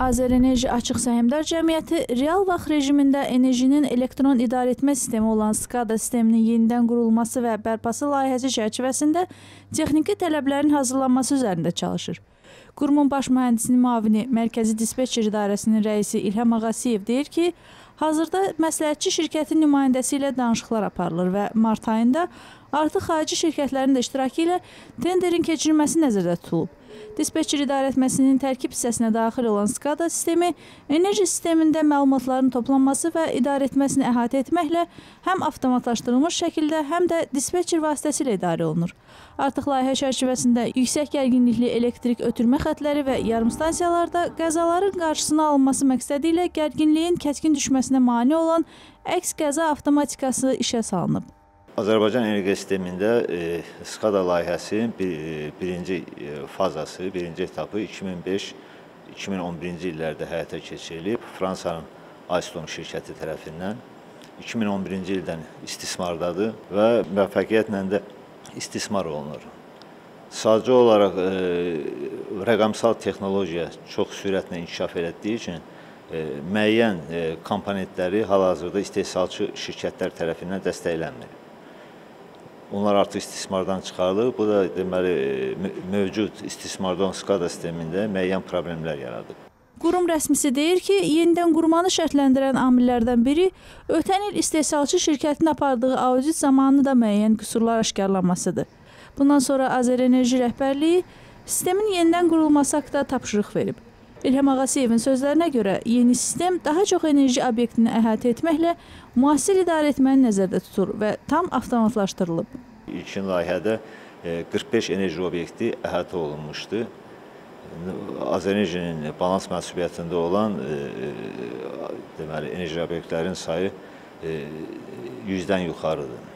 Azərenerji Açıq Səhmdar Cəmiyyəti real vaxt rejimində enerjinin elektron idarəetmə sistemi olan SCADA sisteminin yenidən qurulması və bərpası layihəsi çərçivəsində texniki tələblərin hazırlanması üzərində çalışır. Qurumun baş mühəndisinin müavini Mərkəzi Dispetçer İdarəsinin rəisi İlham Ağasiyev deyir ki, hazırda məsləhətçi şirkətin nümayəndəsi ilə danışıqlar aparılır və mart ayında artıq xarici şirkətlərin də iştirakı ilə tenderin keçirilməsi nəzərdə tutulub. Dispetçer idarəetməsinin tərkib hissəsinə daxil olan SCADA sistemi enerji sistemində məlumatların toplanması və idarə etməsini əhatə etməklə həm avtomatlaşdırılmış şəkildə, həm də dispetçer vasitəsilə idarə olunur. Artıq layihə çərçivəsində yüksək gərginlikli elektrik ötürmə xətləri və yarımstansiyalarda qəzaların qarşısının alınması məqsədi ilə gərginliyin kəskin düşməsinə mane olan əks qəza avtomatikası işə salınıb. Azərbaycan enerji sistemində e, SKADA layihəsinin bir, e, birinci e, fazası, birinci etapı 2005-2011-ci illərdə həyata keçirilib. Fransanın Alstom şirkəti tərəfindən 2011-ci ildən istismardadır və müvəffəqiyyətlə də istismar olunur. Sadəcə olaraq e, rəqəmsal texnologiya çox sürətlə inkişaf etdiyi üçün e, müəyyən e, komponentləri hal-hazırda istehsalçı şirkətlər tərəfindən dəstəklənmir. Onlar artıq istismardan çıxarılıb. Bu da deməli mövcud istismarda olan SCADA sistemində müəyyən problemlər yaradıb. Qurum rəsmisi deyir ki, yenidən qurmanı şərtləndirən amillərdən biri ötən il istehsalçı şirkətin apardığı audit zamanı da müəyyən qüsurlar aşkarlanmasıdır. Bundan sonra Azərenerji rəhbərliyi sistemin yenidən qurulması haqqında tapşırıq verib. İlham Ağasiyevin sözlərinə görə yeni sistem daha çox enerji obyektini əhatə etməklə müasir idarə etməni nəzərdə tutur və tam avtomatlaşdırılıb. İlkin layihədə 45 e, enerji obyekti əhatə olunmuşdu. Azərenerjinin balans məsuliyyətində olan e, e, deməli enerji obyektlərin sayı 100-dən yuxarıdır.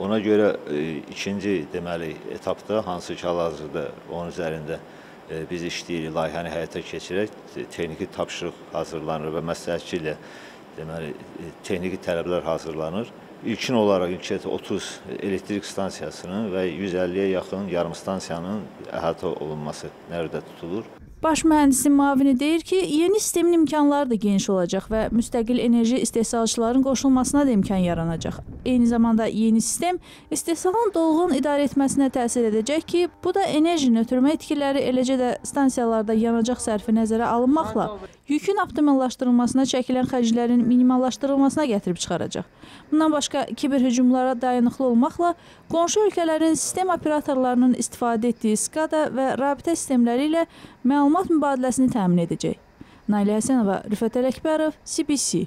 Ona görə ikinci deməli etapda hansı ki hal-hazırda onun üzərində biz işləyirik, layihəni həyata keçirək, texniki tapşırıq hazırlanır və məsləhətçi ilə deməli texniki tələblər hazırlanır. İlkin olaraq ilk 30 elektrik stansiyasının və 150-yə yaxın yarımstansiyanın əhatə olunması nəzərdə tutulur. Baş mühəndisin müavini deyir ki, yeni sistemin imkanları da geniş olacaq və müstəqil enerji istehsalçıların qoşulmasına da imkan yaranacaq. Eyni zamanda yeni sistem istehsalın dolğun idarə etməsinə təsir edəcək ki, bu da enerjinin ötürmə etkiləri, eləcə də stansiyalarda yanacaq sərfi nəzərə alınmaqla yükün optimallaşdırılmasına çəkilən xərclərin minimallaşdırılmasına gətirib çıxaracaq. Bundan başqa kiber hücumlara dayanıqlı olmaqla qonşu ölkələrin sistem operatorlarının istifadə etdiyi SCADA və rabitə sistemləri ilə məlumat mübadiləsini təmin edəcək. Nailə Həsənova, Rüfət Ələkbərov, CBC